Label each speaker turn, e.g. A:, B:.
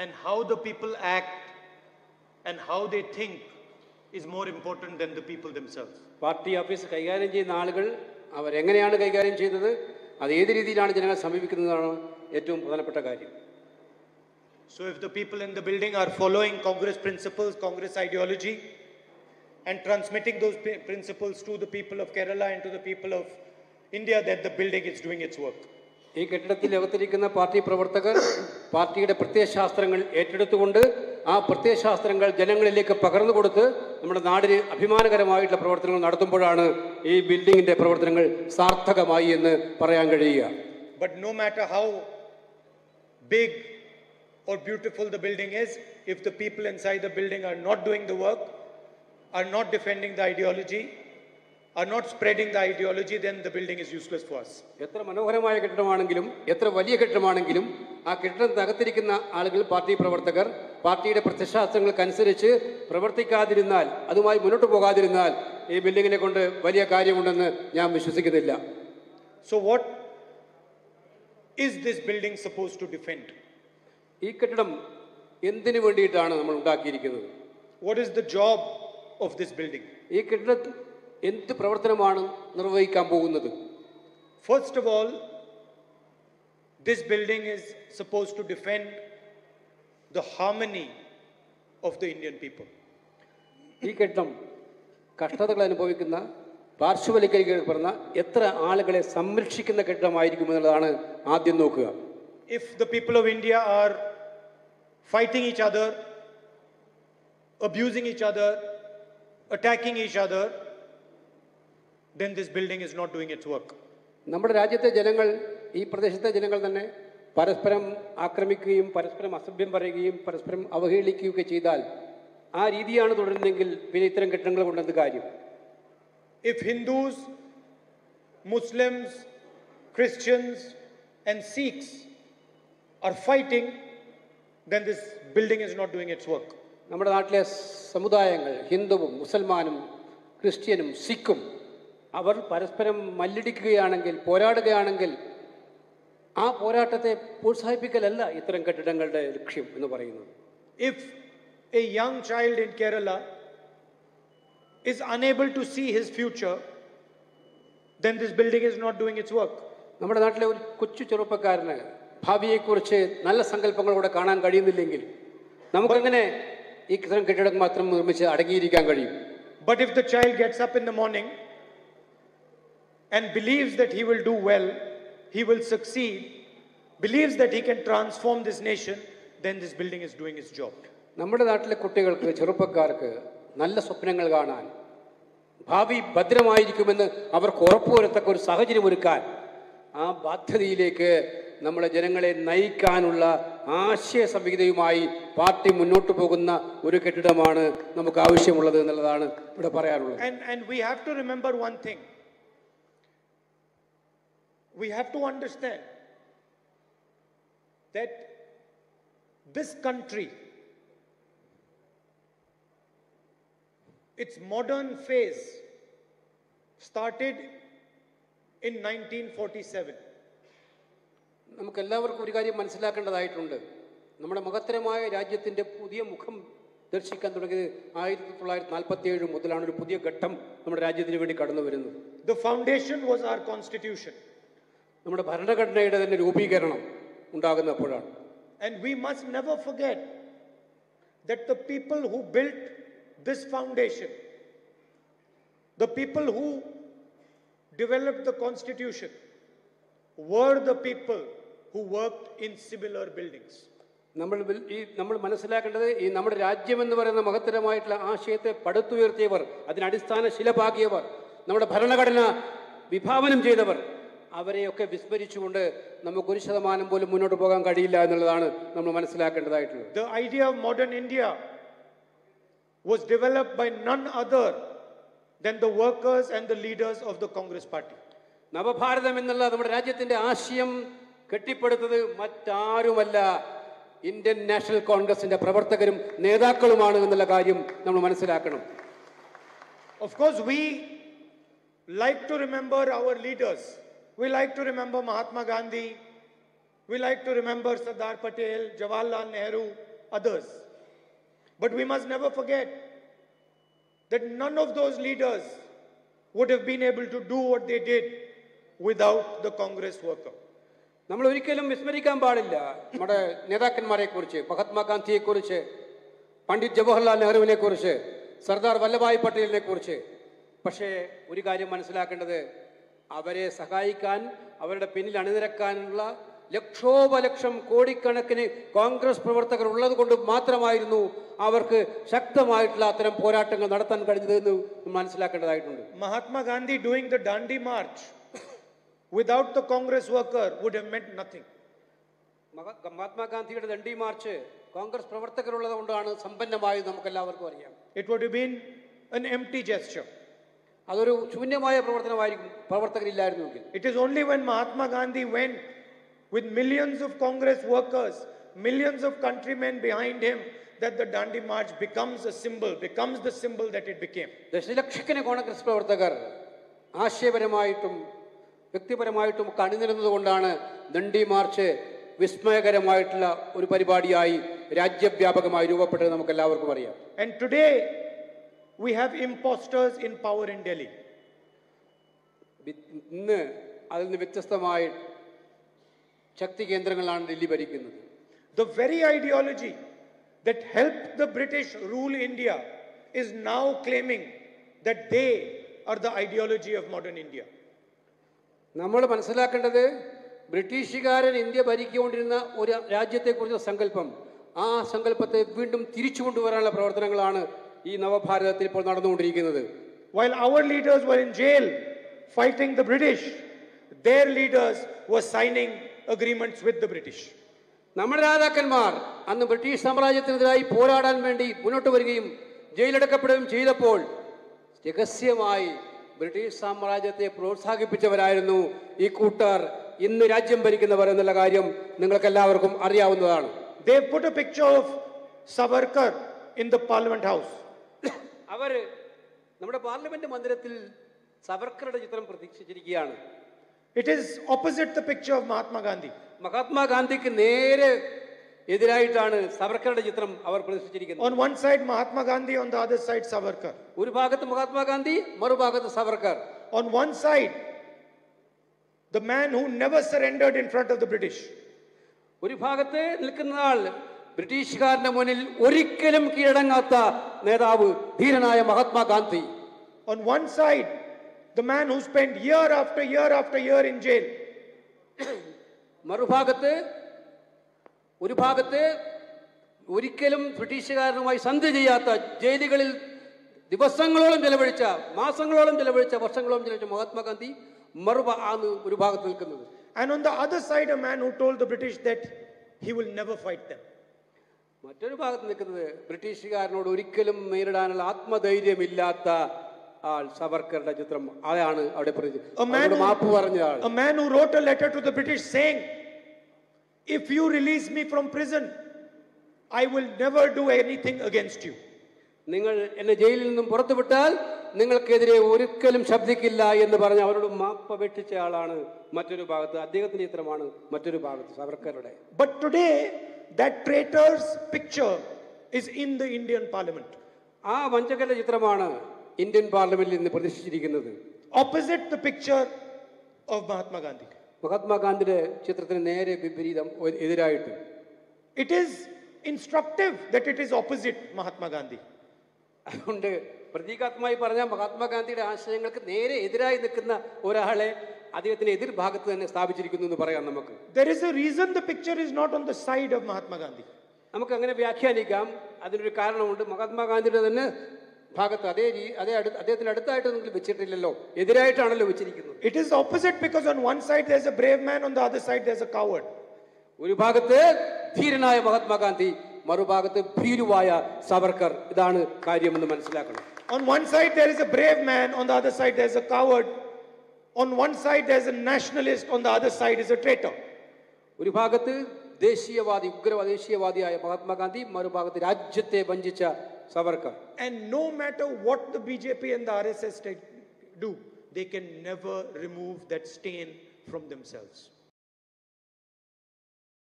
A: and how the people act and how they think is more important than the people themselves.
B: Party office കൈകാര്യം ചെയ്യുന്ന ആളുകൾ അവരെങ്ങനെയാണ് കൈകാര്യം ചെയ്തത് അത് ഏത് രീതിയിലാണ് ജനങ്ങളെ സമീപിക്കുന്നതാണ് ഏറ്റവും പ്രധാനപ്പെട്ട കാര്യം
A: So if the people in the building are following Congress principles, Congress ideology, and transmitting those pri- principles to the people of Kerala and to the people of India, then the building is doing its work.
B: ഈ കെട്ടിടത്തിലകത്തിരിക്കുന്ന party പ്രവർത്തകർ പാർട്ടിയുടെ പ്രത്യയശാസ്ത്രങ്ങൾ ഏറ്റെടുത്തുകൊണ്ട് ആ പ്രത്യയശാസ്ത്രങ്ങൾ ജനങ്ങളിലേക്ക് പകർന്നു കൊടുത്ത് നമ്മുടെ നാടിന് അഭിമാനകരമായിട്ടുള്ള പ്രവർത്തനങ്ങൾ നടത്തുമ്പോഴാണ് ഈ ബിൽഡിങ്ങിന്റെ പ്രവർത്തനങ്ങൾ സാർത്ഥകമായി എന്ന് പറയാൻ കഴിയുക.
A: But no matter how big or beautiful the building is, if the people inside the building are not doing the work, are not defending the ideology, are not spreading the ideology, then the building is useless for us.
B: എത്ര മനോഹരമായ കെട്ടിടമാണെങ്കിലും എത്ര വലിയ കെട്ടിടമാണെങ്കിലും ആ കെട്ടിടത്തിനകത്തിരിക്കുന്ന ആളുകൾ party പ്രവർത്തകർ പാർട്ടിയുടെ പ്രത്യശാസ്ത്രങ്ങൾക്കനുസരിച്ച് പ്രവർത്തിക്കാതിരുന്നാൽ അതുമായി മുന്നോട്ട് പോകാതിരുന്നാൽ ഈ ബിൽഡിങ്ങിനെ കൊണ്ട് വലിയ കാര്യമുണ്ടെന്ന് ഞാൻ വിശ്വസിക്കുന്നില്ല.
A: So what is this building suppose to defend
B: ഈ കെട്ടിടം എന്തിനു വേണ്ടിയിട്ടാണ് നമ്മൾ ഉണ്ടാക്കിയിരിക്കുന്നത്?
A: What is the job of this building
B: ഈ കെട്ടിടം എന്ത് പ്രവർത്തനമാണ് നിർവഹിക്കാൻ പോകുന്നത്
A: First of all, this building is supposed to defend the harmony of the Indian people.
B: ഈ കെട്ടിടം കഷ്ടതകൾ അനുഭവിക്കുന്ന പാർശ്വവൽക്കരിക്കപ്പെടുന്ന എത്ര ആളുകളെ സംരക്ഷിക്കുന്ന കെട്ടിടമായിരിക്കും എന്നുള്ളതാണ് ആദ്യം നോക്കുക
A: If the people of India are fighting each other, abusing each other, attacking each other, then this building is not doing its work.
B: നമ്മുടെ രാജ്യത്തെ ജനങ്ങൾ ഈ പ്രദേശത്തെ ജനങ്ങൾ തന്നെ പരസ്പരം ആക്രമിക്കുകയും പരസ്പരം അസഭ്യം പറയുകയും പരസ്പരം അവഹേളിക്കുകയൊക്കെ ചെയ്താൽ ആ രീതിയാണ് തുടരുന്നതെങ്കിൽ പിന്നെ ഇത്തരം കെട്ടിടങ്ങൾ കൊണ്ടെന്ത് കാര്യം
A: If Hindus, Muslims, Christians, and Sikhs are fighting, then this building is not doing its work.
B: നമ്മുടെ നാട്ടിലെ സമുദായങ്ങൾ ഹിന്ദുവും മുസൽമാനും ക്രിസ്ത്യനും സിഖും അവർ പരസ്പരം മല്ലിടിക്കുകയാണെങ്കിൽ പോരാടുകയാണെങ്കിൽ ആ പോരാട്ടത്തെ പ്രോത്സാഹിപ്പിക്കലല്ല ഇത്തരം കെട്ടിടങ്ങളുടെ ലക്ഷ്യം എന്ന് പറയുന്നത്.
A: If a young child in Kerala is unable to see his future then this building is not doing its work
B: നമ്മുടെ നാട്ടിലെ ഒരു കൊച്ചു ചെറുപ്പക്കാരന് ഭാവിയെക്കുറിച്ച് നല്ല സങ്കല്പങ്ങളോടെ കാണാൻ കഴിയുന്നില്ലെങ്കിൽ നമുക്കെങ്ങനെ ഈ ഇത്തരം കെട്ടിടം മാത്രം നിർമ്മിച്ച് അടങ്ങിയിരിക്കാൻ കഴിയും.
A: But if the child gets up in the morning and believes that he will do well, he will succeed, believes that he can transform this nation, then this building is doing its job.
B: നമ്മുടെ നാട്ടിലെ കുട്ടികൾക്ക് ചെറുപ്പക്കാർക്ക് നല്ല സ്വപ്നങ്ങൾ കാണാൻ ഭാവി ഭദ്രമായിരിക്കുമെന്ന് അവർക്ക് ഉറപ്പുവരത്തക്ക ഒരു സാഹചര്യം ഒരുക്കാൻ ആ ബാധ്യതയിലേക്ക് നമ്മളെ ജനങ്ങളെ നയിക്കാനുള്ള ആശയ സംഹിതയുമായി പാർട്ടി മുന്നോട്ട് പോകുന്ന ഒരു കെട്ടിടമാണ് നമുക്ക് ആവശ്യമുള്ളത് എന്നുള്ളതാണ് ഇവിടെ പറയാനുള്ളത്
A: And, and we have to remember one thing. We have to understand that this country, its modern phase, started in 1947.
B: നമുക്ക് എല്ലാവർക്കും ഒരു കാര്യം മനസ്സിലാക്കേണ്ടതായിട്ടുണ്ട് നമ്മുടെ മഹത്തരമായ രാജ്യത്തിൻ്റെ പുതിയ മുഖം ദർശിക്കാൻ തുടങ്ങിയത് ആയിരത്തി തൊള്ളായിരത്തി നാൽപ്പത്തി ഏഴ് മുതലാണ് ഒരു പുതിയ ഘട്ടം നമ്മുടെ രാജ്യത്തിന് വേണ്ടി കടന്നു വരുന്നത്
A: The foundation was our constitution.
B: നമ്മുടെ ഭരണഘടനയുടെ തന്നെ രൂപീകരണം ഉണ്ടാകുന്നപ്പോഴാണ്
A: And we must never forget that the people who built this foundation, the people who developed the constitution, were the people who worked in similar buildings.
B: നമ്മൾ ഈ നമ്മൾ മനസ്സിലാക്കേണ്ടത് ഈ നമ്മുടെ രാജ്യം എന്ന് പറയുന്ന മഹത്തരമായിട്ടുള്ള ആശയത്തെ പടുത്തുയർത്തിയവർ അതിന് അടിസ്ഥാന ശില നമ്മുടെ ഭരണഘടന വിഭാവനം ചെയ്തവർ അവരെയൊക്കെ വിസ്മരിച്ചുകൊണ്ട് നമുക്ക് ഒരു ശതമാനം പോലും മുന്നോട്ട് പോകാൻ കഴിയില്ല എന്നുള്ളതാണ് നമ്മൾ മനസ്സിലാക്കേണ്ടതായിട്ടുള്ളത്.
A: The idea of modern India was developed by none other than the workers and the leaders of the Congress party
B: നവഭാരതം എന്നുള്ള നമ്മുടെ രാജ്യത്തിന്റെ ആശയം കെട്ടിപ്പടുത്തത് മറ്റാരുമല്ല ഇന്ത്യൻ നാഷണൽ കോൺഗ്രസിന്റെ പ്രവർത്തകരും നേതാക്കളുമാണ് എന്നുള്ള കാര്യം നമ്മൾ മനസ്സിലാക്കണം.
A: Of course we like to remember our leaders. We like to remember Mahatma Gandhi. We like to remember Sardar Patel, Jawaharlal Nehru, others. But we must never forget that none of those leaders would have been able to do what they did without the Congress worker.
B: നമ്മൾ ഒരിക്കലും വിസ്മരിക്കാൻ പാടില്ല നമ്മുടെ നേതാക്കന്മാരെ കുറിച്ച് മഹാത്മാഗാന്ധിയെ കുറിച്ച് പണ്ഡിറ്റ് ജവഹർലാൽ നെഹ്റുവിനെ കുറിച്ച് സർദാർ വല്ലഭായ് പട്ടേലിനെ കുറിച്ച് പക്ഷേ ഒരു കാര്യം മനസ്സിലാക്കേണ്ടത് അവരെ സഹായിക്കാൻ അവരുടെ പിന്നിൽ അണിനിരക്കാനുള്ള ലക്ഷോപലക്ഷം കോടിക്കണക്കിന് കോൺഗ്രസ് പ്രവർത്തകർ ഉള്ളത് കൊണ്ട് മാത്രമായിരുന്നു അവർക്ക് ശക്തമായിട്ടുള്ള അത്തരം പോരാട്ടങ്ങൾ നടത്താൻ കഴിഞ്ഞത് എന്ന് മനസ്സിലാക്കേണ്ടതായിട്ടുണ്ട്.
A: Mahatma Gandhi doing the Dandi march without the Congress worker would would have nothing
B: മഹാത്മാഗാന്ധിയുടെ ദണ്ഡി മാർച്ച് കോൺഗ്രസ് പ്രവർത്തകരുള്ളത് കൊണ്ടാണ് സമ്പന്നമായത് നമുക്കെല്ലാവർക്കും അറിയാം.
A: It would been empty gesture.
B: അതൊരു ശൂന്യമായ പ്രവർത്തനമായിരിക്കും പ്രവർത്തകരില്ലായിരുന്നുവെങ്കിൽ
A: It is only when Mahatma Gandhi went with millions of Congress workers, millions of countrymen behind him, that the Dandi March becomes a symbol, becomes the symbol that it became.
B: ദശലക്ഷക്കണക്കിന് കോൺഗ്രസ് പ്രവർത്തകർ ആശയപരമായിട്ടും വ്യക്തിപരമായിട്ടും ഒക്കെ അണിനിരുന്നത് കൊണ്ടാണ് Dandi March വിസ്മയകരമായിട്ടുള്ള ഒരു പരിപാടിയായി രാജ്യവ്യാപകമായി രൂപപ്പെട്ടത് നമുക്ക് എല്ലാവർക്കും അറിയാം
A: And today, we have imposters in power in Delhi.
B: V- ഇന്ന് അതിൽ നിന്ന് വ്യത്യസ്തമായി ശക്തി കേന്ദ്രങ്ങളാണ് ഡൽഹി ഭരിക്കുന്നത്
A: The very ideology that helped the British rule India is now claiming that they are the ideology of modern India.
B: നമ്മൾ മനസ്സിലാക്കേണ്ടത് ബ്രിട്ടീഷുകാരൻ ഇന്ത്യ ഭരിച്ചുകൊണ്ടിരുന്ന ഒരു രാജ്യത്തെക്കുറിച്ച സങ്കല്പം ആ സങ്കല്പത്തെ വീണ്ടും തിരിച്ചു കൊണ്ടുവരാനുള്ള പ്രവർത്തനങ്ങളാണ് ഈ നവഭാരതത്തിൽ ഇപ്പോൾ നടന്നുകൊണ്ടിരിക്കുന്നത്
A: While our leaders were in jail fighting the British, their leaders were signing agreements with the British.
B: നമ്മുടെ രാജാക്കന്മാർ അന്ന് ബ്രിട്ടീഷ് സാമ്രാജ്യത്തിനെതിരായി പോരാടാൻ വേണ്ടി മുന്നോട്ട് വരികയും ജയിലടക്കപ്പെടുകയും ചെയ്തപ്പോൾ രഹസ്യമായി ബ്രിട്ടീഷ് സാമ്രാജ്യത്തെ പ്രോത്സാഹിപ്പിച്ചവരായിരുന്നു ഈ കൂട്ടർ ഇന്ന് രാജ്യം ഭരിക്കുന്നവർ എന്നുള്ള കാര്യം നിങ്ങൾക്ക് എല്ലാവർക്കും അറിയാവുന്നതാണ്
A: They put a picture of Savarkar in the Parliament House.
B: അവർ നമ്മുടെ പാർലമെന്റ് മന്ദിരത്തിൽ സവർക്കറുടെ ചിത്രം പ്രതീക്ഷിച്ചിരിക്കുകയാണ്
A: it is opposite the picture of Mahatma Gandhi.
B: മഹാത്മാഗാന്ധിക്ക് നേരെ എതിരായിട്ടാണ് സവർക്കറുടെ ചിത്രം അവർ പ്രദർശിച്ചിരിക്കുന്നത്
A: on one side Mahatma Gandhi on the other side Savarkar.
B: ഒരു ഭാഗത്ത് മഹാത്മാഗാന്ധി മറുഭാഗത്ത് Savarkar
A: on one side the man who never surrendered in front of the British
B: ഒരു ഭാഗത്ത് നിൽക്കുന്ന ആൾ ബ്രിട്ടീഷുകാരന്റെ മുന്നിൽ ഒരിക്കലും കീഴടങ്ങാത്ത നേതാവ് ധീരനായ Mahatma Gandhi
A: On one side, the man who spent year after year after year in jail.
B: മറുഭാഗത്ത് ഒരു ഭാഗത്ത് ഒരിക്കലും ബ്രിട്ടീഷുകാരനുമായി സന്ധി ചെയ്യാത്ത ജയിലുകളിൽ ദിവസങ്ങളോളം ചെലവഴിച്ച മാസങ്ങളോളം ചെലവഴിച്ച വർഷങ്ങളോളം ചെലവഴിച്ച മഹാത്മാഗാന്ധി മറുപ ആണ് ഒരു ഭാഗത്ത് നിൽക്കുന്നത്
A: and on the other side a man who told the British that he will never fight them.
B: മറ്റൊരു ഭാഗത്ത് നിൽക്കുന്നത് ബ്രിട്ടീഷുകാരനോട് ഒരിക്കലും നേരിടാനുള്ള ആത്മധൈര്യമില്ലാത്ത ആൾ സവർക്കറുടെ ചിത്രം അതാണ് അവിടെ മാപ്പ് പറഞ്ഞ ആൾ
A: saying, If you release me from prison, I will never do anything against you.
B: നിങ്ങൾ എന്നെ ജയിലിൽ നിന്നും പുറത്തുവിട്ടാൽ നിങ്ങൾക്കെതിരെ ഒരിക്കലും ശബ്ദിക്കില്ല എന്ന് പറഞ്ഞ് അവരോട് മാപ്പ് അപേക്ഷിച്ച ആളാണ് മറ്റൊരു ഭാഗത്ത് അദ്ദേഹത്തിന്റെ ചിത്രമാണ് മറ്റൊരു ഭാഗത്ത് സവർക്കറുടെ
A: But today, that traitor's picture is in the Indian parliament.
B: ആ വഞ്ചകന്റെ ചിത്രമാണ് ഇന്ത്യൻ പാർലമെന്റിൽ ഇന്ന് പ്രദർശിച്ചിരിക്കുന്നത്
A: opposite the picture of Mahatma Gandhi.
B: മഹാത്മാഗാന്ധിയുടെ ചിത്രത്തിന് നേരെ വിപരീതം ഒ- എതിരായിട്ട്
A: It is instructive that it is opposite Mahatma Gandhi.
B: അതുകൊണ്ട് പ്രതീകാത്മമായി പറഞ്ഞാൽ മഹാത്മാഗാന്ധിയുടെ ആശയങ്ങൾക്ക് നേരെ എതിരായി നിൽക്കുന്ന ഒരാളെ അദ്ദേഹത്തിന്റെ എതിർഭാഗത്ത് തന്നെ സ്ഥാപിച്ചിരിക്കുന്നു എന്ന് പറയാം നമുക്ക്
A: There is a reason the picture is not on the side of Mahatma Gandhi.
B: നമുക്ക് അങ്ങനെ വ്യാഖ്യാനിക്കാം അതിനൊരു കാരണമുണ്ട് മഹാത്മാഗാന്ധിയുടെ തന്നെ ഭാഗത്ത് അതേ രീ- അതേ അടുത്ത് അദ്ദേഹത്തിന് അടുത്തായിട്ട് നിങ്ങൾ വെച്ചിട്ടില്ലല്ലോ എതിരായിട്ടാണല്ലോ വെച്ചിരിക്കുന്നത്
A: It is opposite because on one side there's a brave man, on the other side there's a coward.
B: ഒരു ഭാഗത്ത് ധീരനായ മഹാത്മാഗാന്ധി മറുഭാഗത്ത് ഭീരുവായ സവർക്കർ ഇതാണ് കാര്യമെന്ന് മനസ്സിലാക്കണം
A: On one side there is a brave man, on the other side there's a coward. On one side there's a nationalist, on the other side is a traitor.
B: ഒരു ഭാഗത്ത് ദേശീയവാദി ഉഗ്രവാദ ദേശീയവാദിയായ മഹാത്മാഗാന്ധി മറുഭാഗത്ത് രാജ്യത്തെ വഞ്ചിച്ച Savarkar
A: And no matter what the BJP and the RSS take- do, they can never remove that stain from themselves.